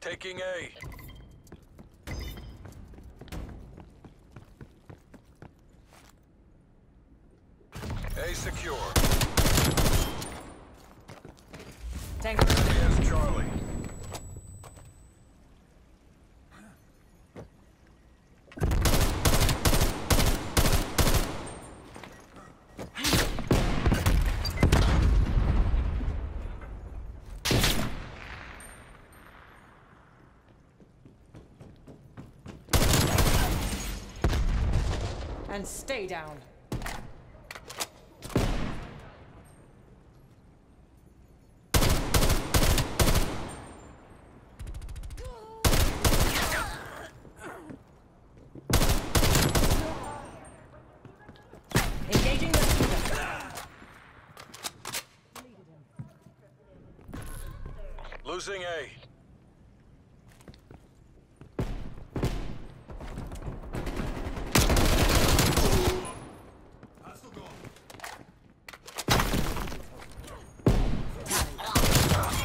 Taking A. A secure. Tango. Yes, Charlie. And stay down. Losing A.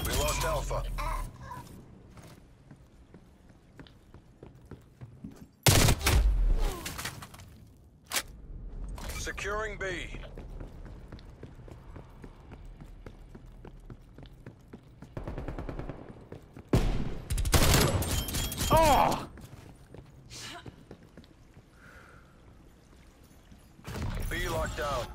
We lost Alpha. Securing B. Oh! B locked down.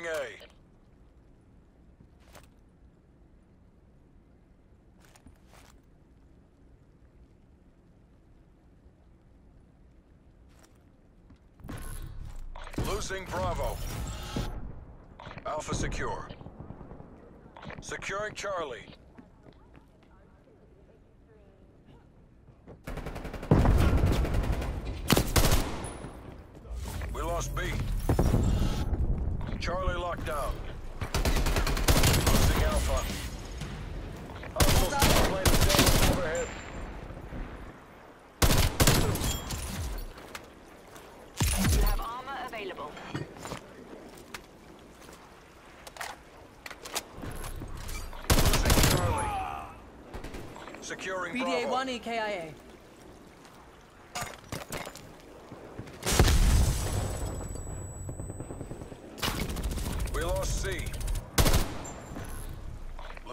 Securing A. Losing Bravo. Alpha secure. Securing Charlie. We lost B. Charlie locked down. Losing Alpha. Hostiles plane is overhead. You have armor available. Losing Charlie. Securing BDA Bravo. 1 EKIA. We lost C.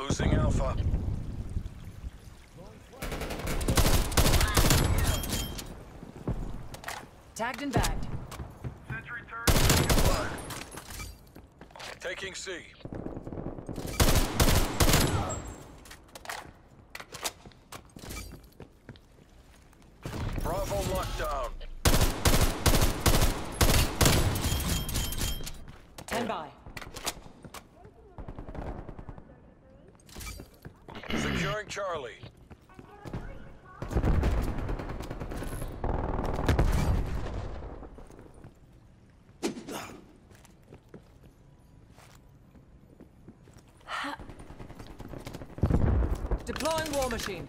Losing Alpha. Tagged and bagged. Sentry turret. Taking C. Bravo locked down. Stand by. Securing Charlie. Deploying war machine.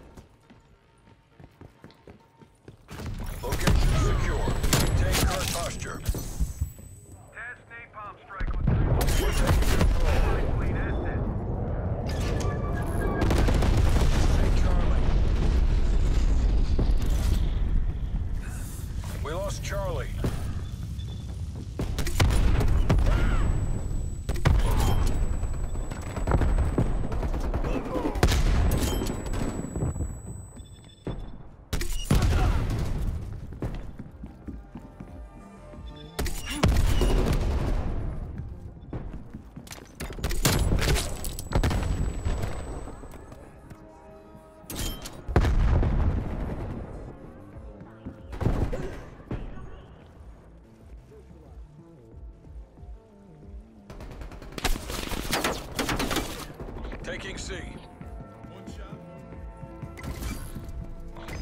C.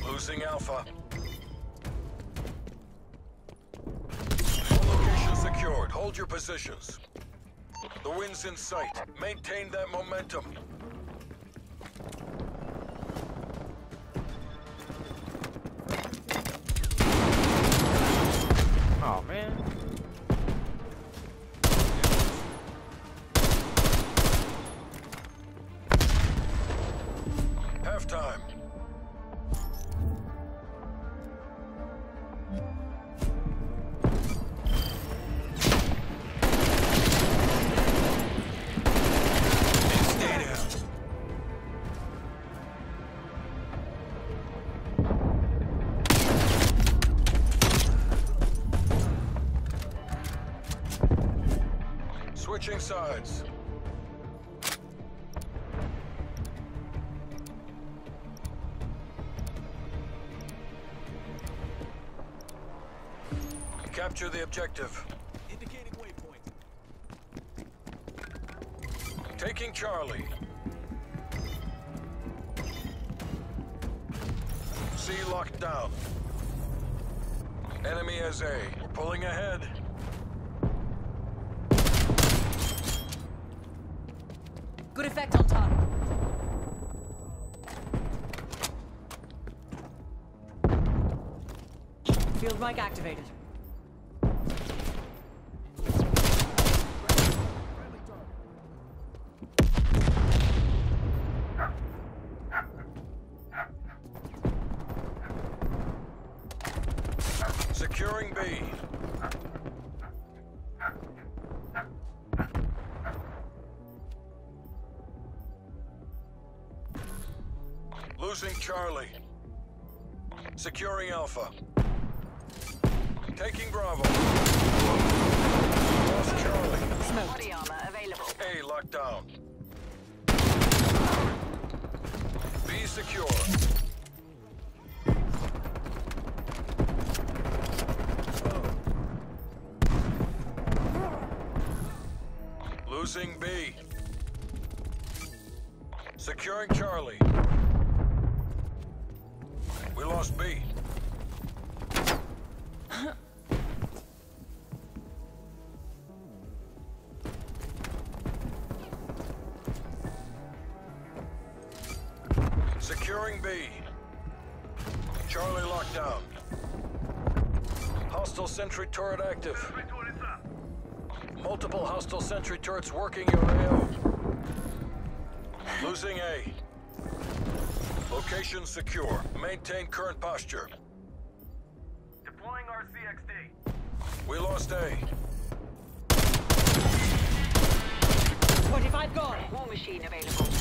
Losing Alpha. All locations secured. Hold your positions. The wind's in sight. Maintain that momentum. Switching sides. Capture the objective. Indicating waypoint. Taking Charlie. C locked down. Enemy as A. We're pulling ahead. Good effect on target. Field mic activated. Securing B. Losing Charlie. Securing Alpha. Taking Bravo. Lost Charlie. Smoked. Body armor available. A locked down. B secure. Losing B. Securing Charlie. We lost B. Securing B. Charlie locked down. Hostile sentry turret active. Multiple hostile sentry turrets working your AO. Losing A. Location secure. Maintain current posture. Deploying RCXD. We lost A. 25 gone. War machine available.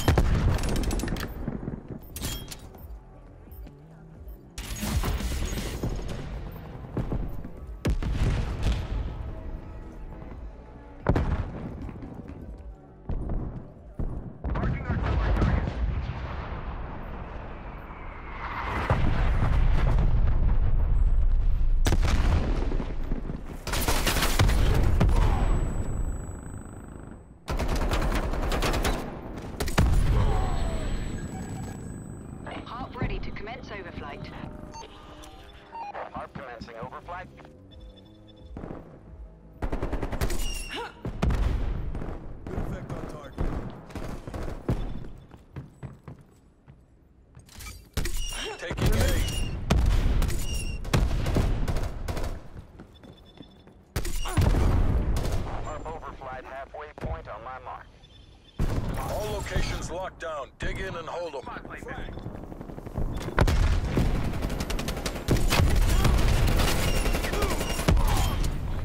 Locked down. Dig in and hold them.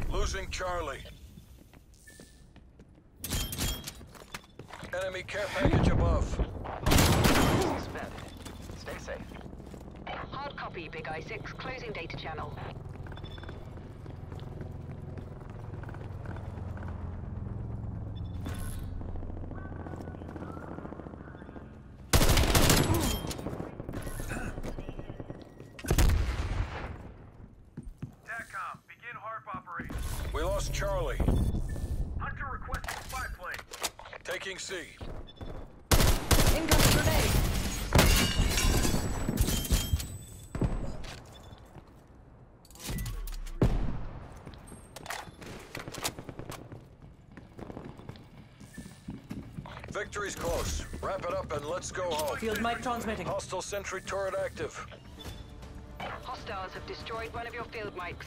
Losing Charlie. Enemy care package above. Stay safe. Hard copy, Big I-6. Closing data channel. Taking C. Incoming grenade. Victory's close. Wrap it up and let's go home. Field mic transmitting. Hostile sentry turret active. Hostiles have destroyed one of your field mics.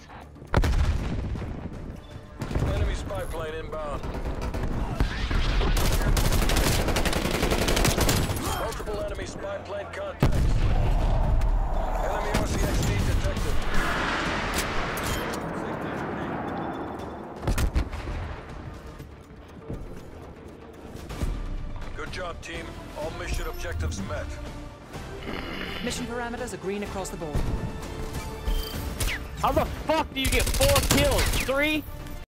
Enemy spy plane inbound. Multiple enemy spy plane contacts. Enemy RCXD detected. Good job, team. All mission objectives met. Mission parameters are green across the board. How the fuck do you get four kills? Three?